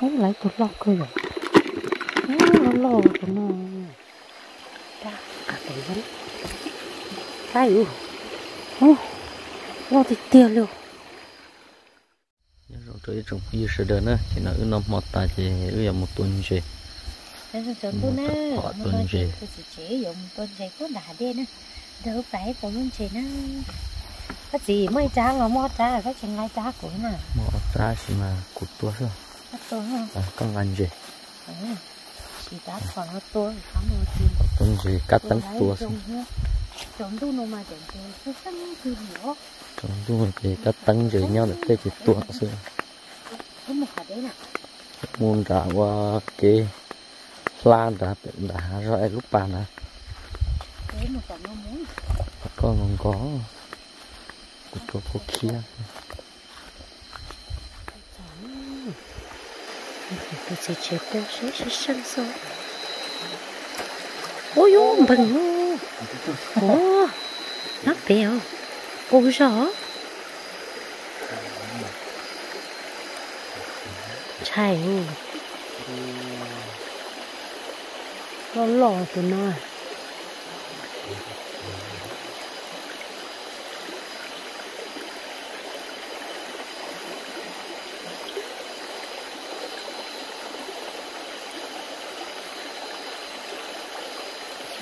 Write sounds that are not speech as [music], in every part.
không lấy tụt lọc cơ rồi nó lo của nó đã cả cái vấn cái ô lo thì tiền luôn. Rồi tới trong như sự đơn á thì nó nó một ta chỉ ư một tuần rồi. Tôi họ tuần rồi. tôi chỉ dùng tuần rồi có đá đen á. Đỡ phải của mình chỉ nó cái gì mới trả mà mua trả cái chuyện ngay trả của nè một ta chỉ mà cụt tua thôi à con ăn chị tuần rồi cắt tấn tua trong tuần thì cắt tấn rồi nhau được cái chỉ tua nè. Muốn ra qua cái lan ra bệnh đã rồi lúc bàn à con còn có tua có kia tôi sẽ chế tôi sẽ sẽ sân sâu ôi yo bằng nó ồ nó béo ôi rõ. Chạy nó lò tụi nó.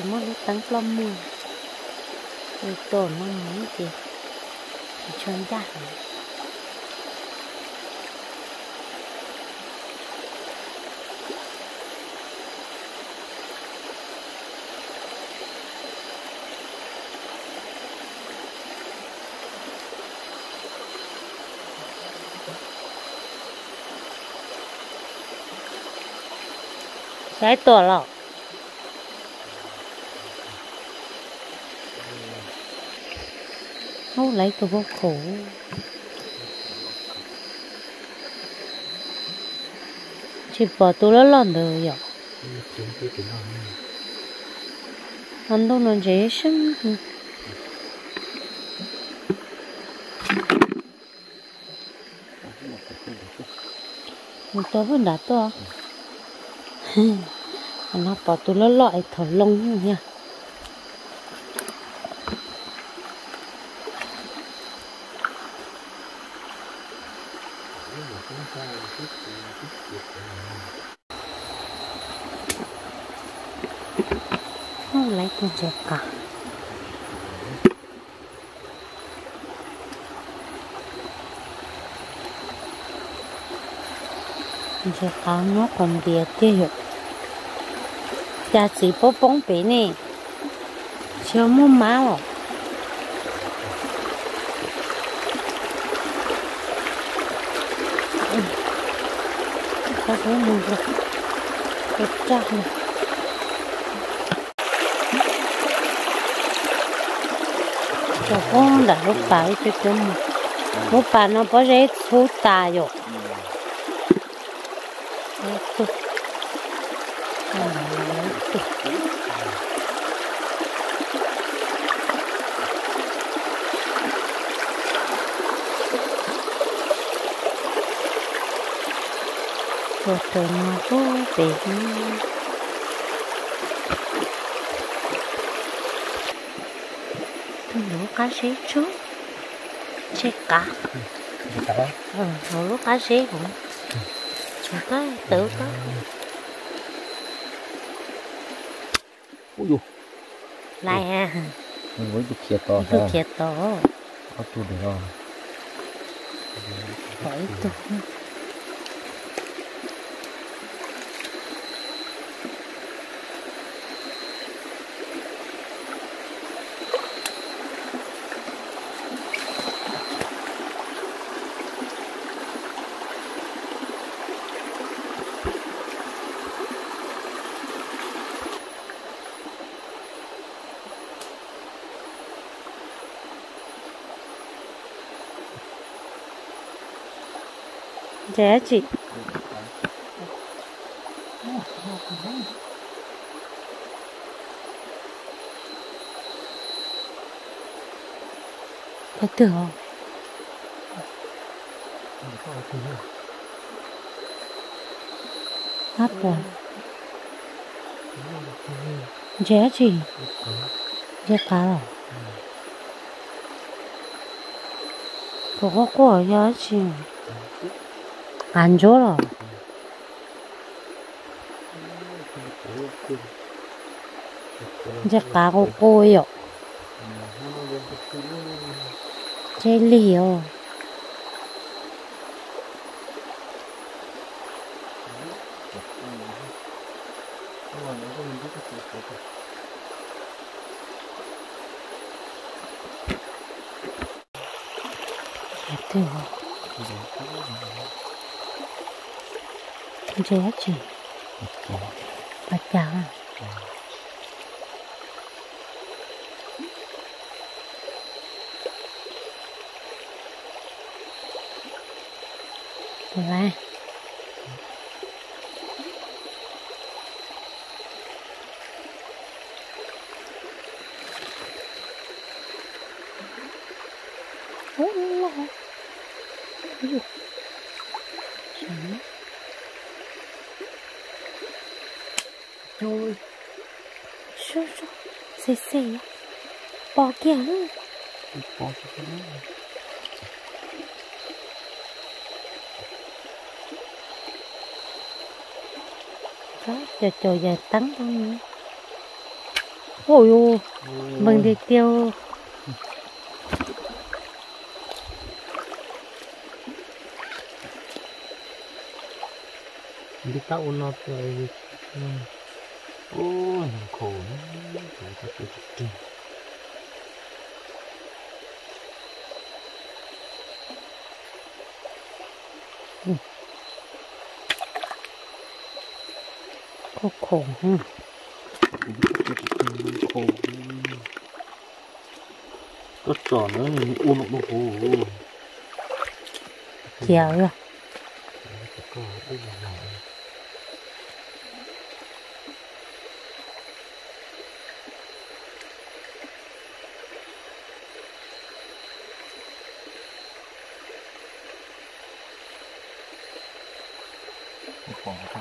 Chỉ muốn tăng mùi. Rồi tổn nó muốn gì? Thì cho anh ra Cái tổ không lấy cái vô khổ. Chỉ bỏ tôi nó lần được rồi anh đâu nó dễ sinh một tôi vẫn đã to. [laughs] Anh nó bỏ tôi nó loại thở lông nha không lấy con chè cả chè cả nó còn bìa tiêu cha dạ, chỉ bố bông bể nè. Chưa mu má có thấy mùi rồi đẹp trai này cho con đã lúc phải cho con lúc phải nó có rồi. Fotonya tuh baby. Tunggu kasih cu. Cek cả. Ừ, nó cá xí cũng Ta tự có. Ôi dồi. Lại à mình với được kia to tôi ha. kiệt tổ có tu được không khỏi tu thế chị? Có tưởng hát rồi. Dễ chị? Dễ cá rồi. Có có quả dễ chị? 안 줘라 이제 가고 꼬요. 젤리요 chưa hết gì. Bạch cháu. À? Xì xì. Bỏ kìa. Đó, chờ chờ giờ tắn thôi nữa. Ôi ôi, mừng đi tiêu. đi tao nó rồi ôi khổ lắm khổ thật sự thật Khổ. Ừ. khổ có tròn nữa mình uống nó khổ Chiều rồi. có đây là nào khổ khổ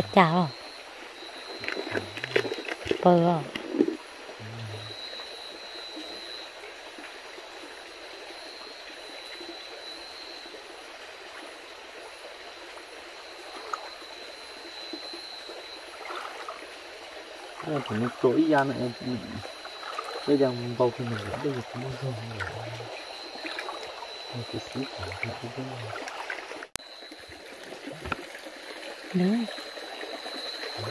cá cơ rồi. Nó nó. Nó trỗi ra này bây giờ mình bầu thì mình vẫn cũng không rồi một cái xíu Nữa. Itu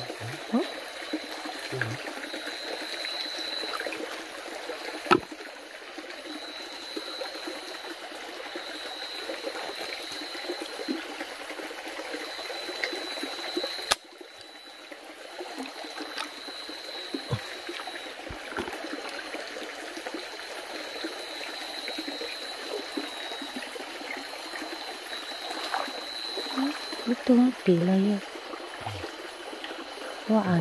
mati lah ya. Wah,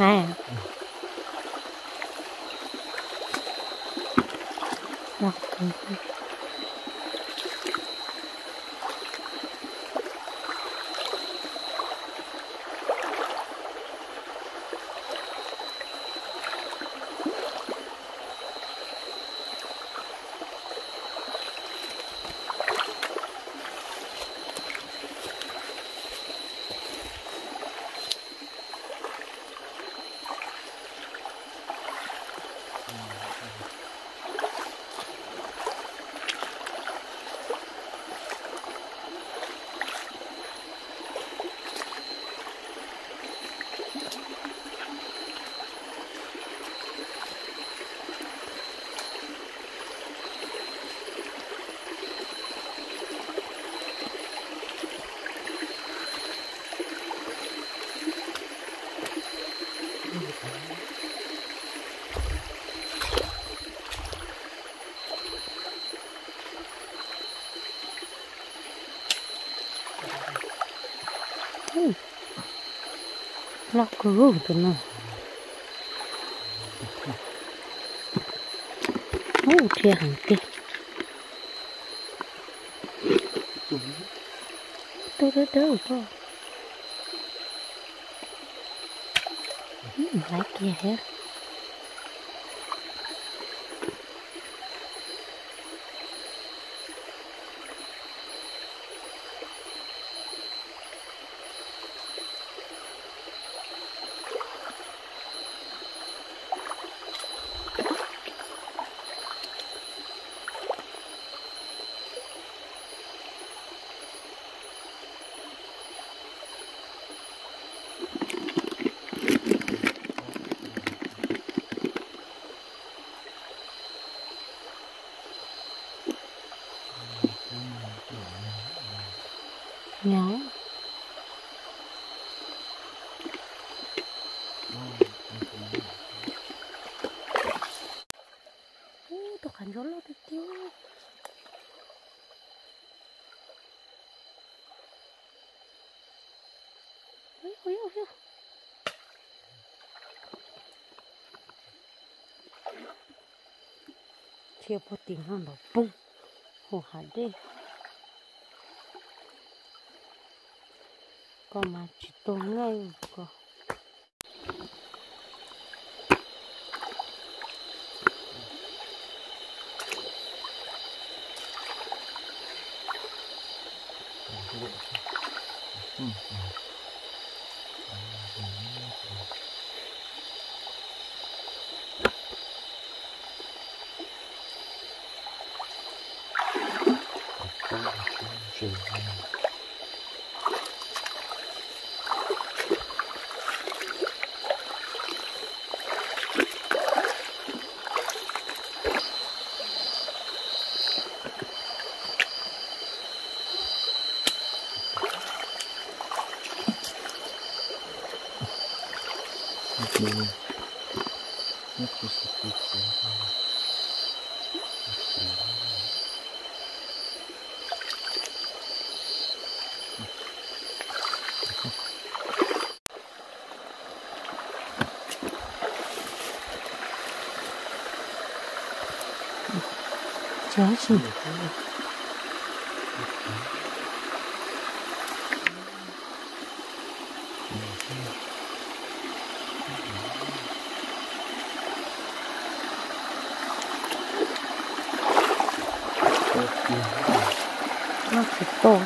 À. lọc cử lọc cử từ nào ô thiệt hàng kia. Tôi đã đỡ cô lại kia hết tôi khánh gió lo được tiêu Chia bộ tình hơn đó bung Hồ hả đi Còn mà chỉ tốn ngay cơ chó gì nó phải to kia thì phải tôi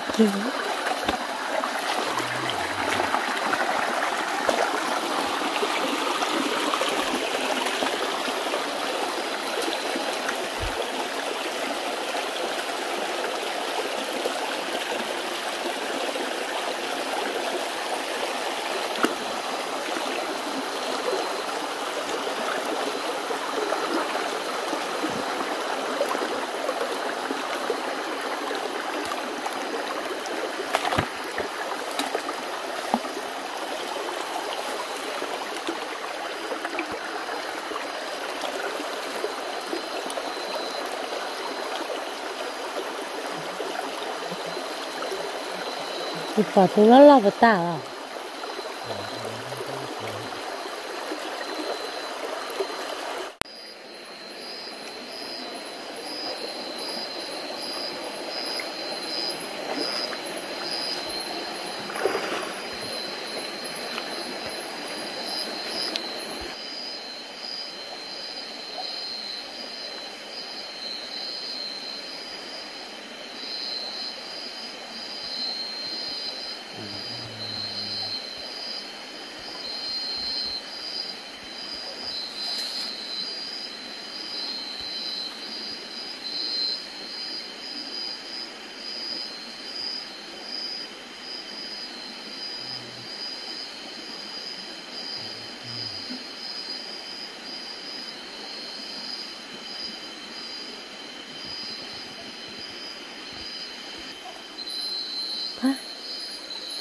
nó lo vào tả à hấp bò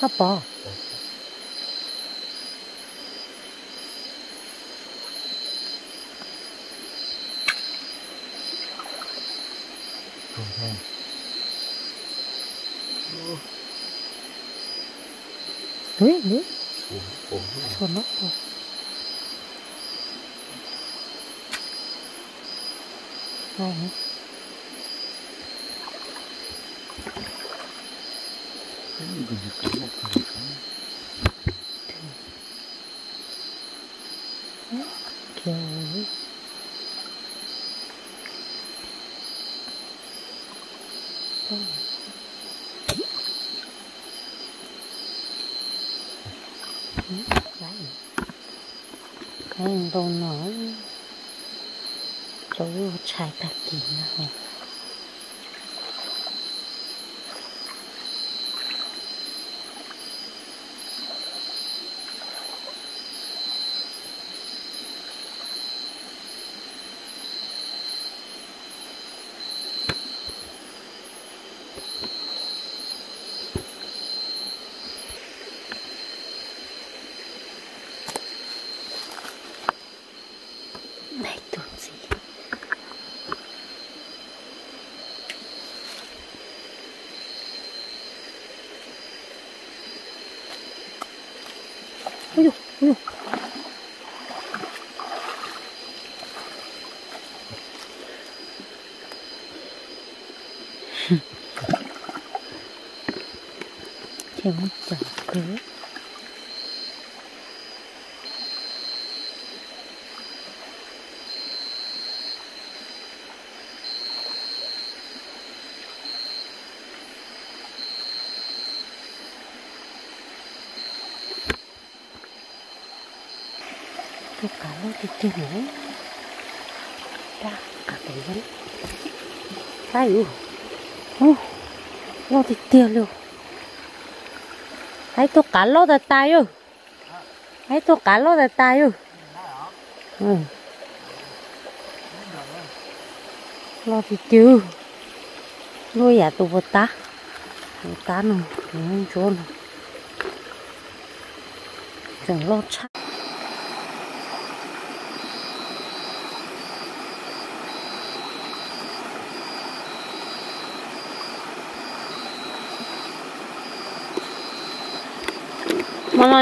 không thôi Ui, ui, ủa cho nó bò Này, kìa ui không Đấy. cái đồ nó chỗ chạy tạc kín nào này tưởng gì ui dồi, ui dồi theo mất chẳng cứ tôi cả lô thì tiền nữa ra cả cái vấn ai u? Ô nó thì tiêu luôn hãy tôi cá lô thì tay ư? Hãy tôi cá lô thì tay ư? Ừ. Lô thì chứ. Nuôi à tụ vật tá vật tá nó nó chỗ chẳng lo chắc.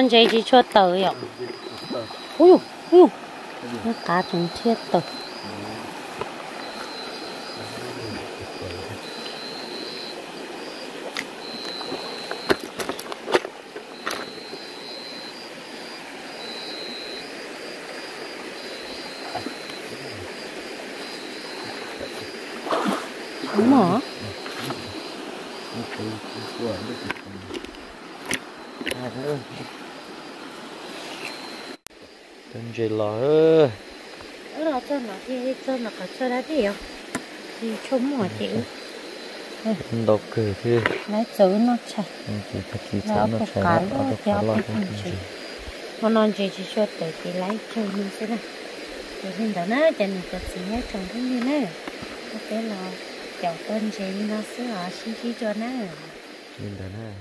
Nó chạy chỉ cho tới ạ. Ui ui dồi. nó cá chúng thiết tới đúng hả tên gì là ơi ở đó cho nó thì cho nó có cho ra đi không thì chống mỏ chịu đọc cười thì lấy chữ nó chạy. Thật chỉ Nó nó chạy cái nó đó, có kéo phải lo cái cái thằng gì. Chị. mà non chị chỉ cho tới thì lấy chơi như thế này. Thì hiện đó nó cho nên cho chị nhớ chồng thế như này có thể là chồng tên chị nó sẽ ở xin chỉ cho nó nhìn thấy nè